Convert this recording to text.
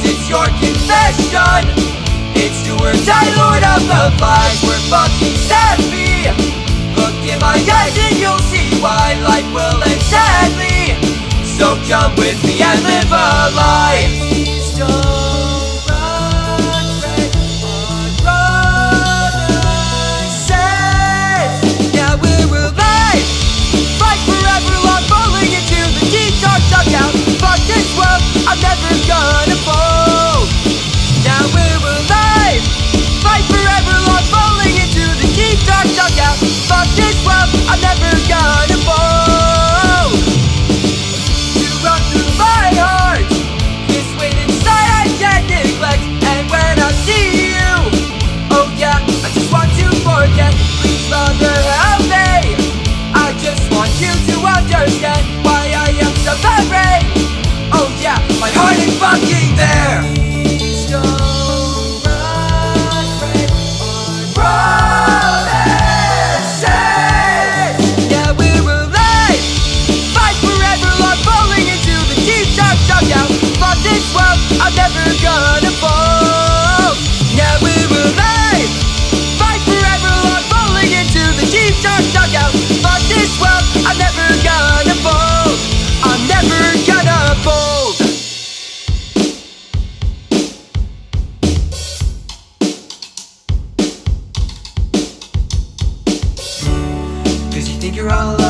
It's your confession. It's you or lord of the flies We're fucking savvy Look in my eyes and you'll see why Life will end sadly So come with me. You're all